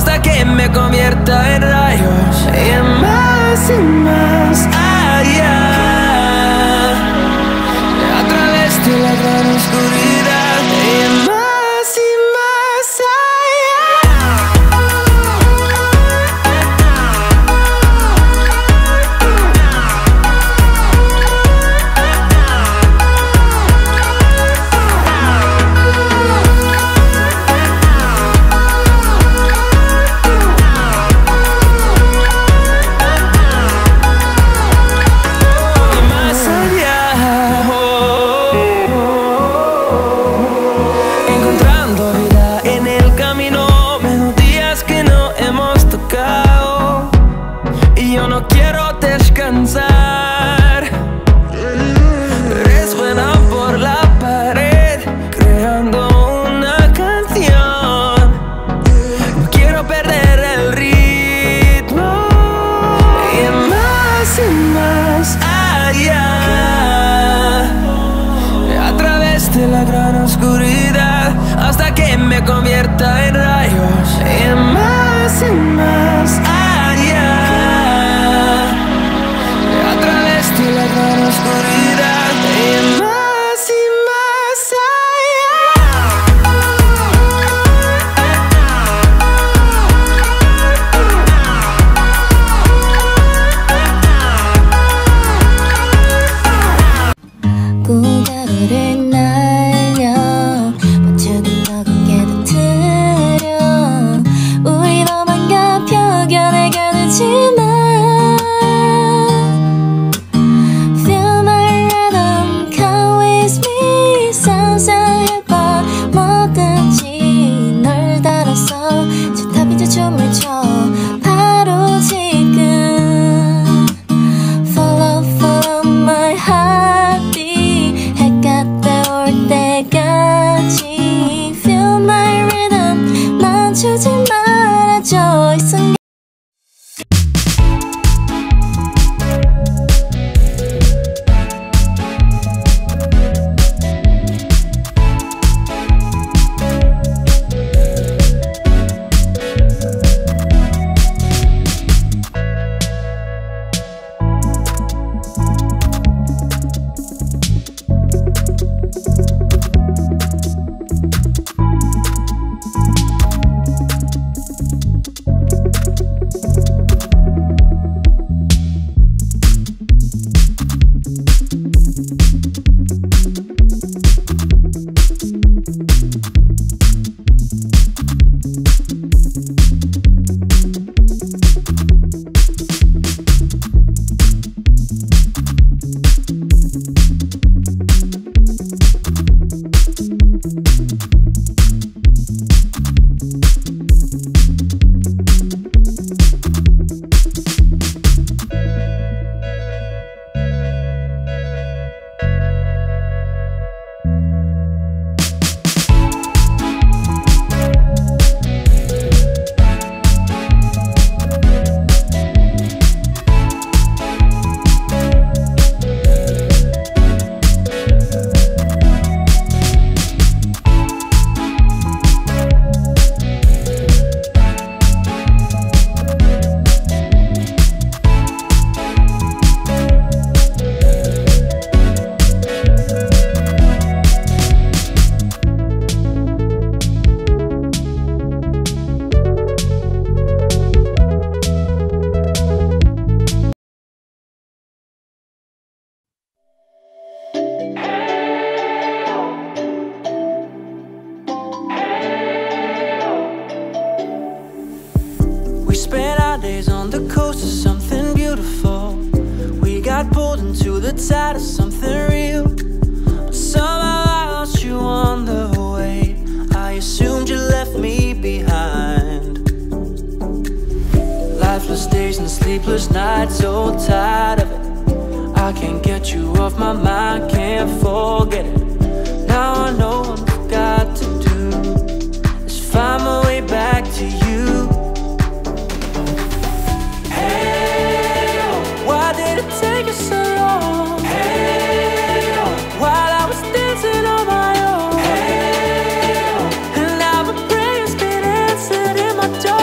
hasta que me convierta en rayos. Y más y más yo no quiero descansar. Resuena por la pared, creando una canción. No quiero perder el ritmo y más y más allá. A través de la gran oscuridad hasta que me convierta en tired of something real. But somehow I lost you on the way. I assumed you left me behind. Lifeless days and sleepless nights, so tired of it. I can't get you off my mind, can't forget it.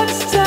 It's time.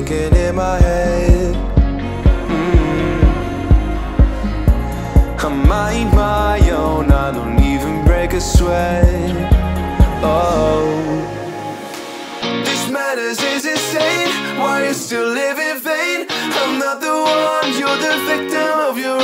this way. Oh. This madness is insane Why you still live in vain? I'm not the one, you're the victim of your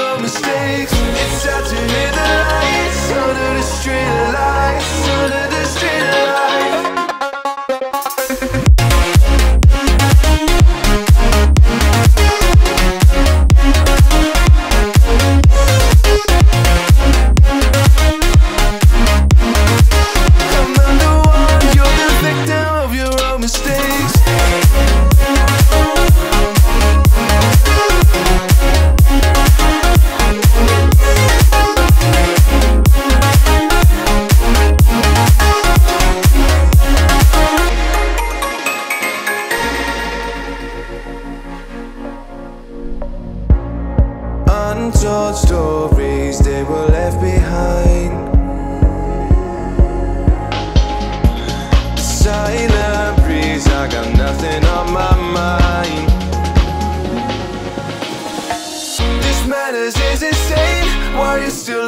still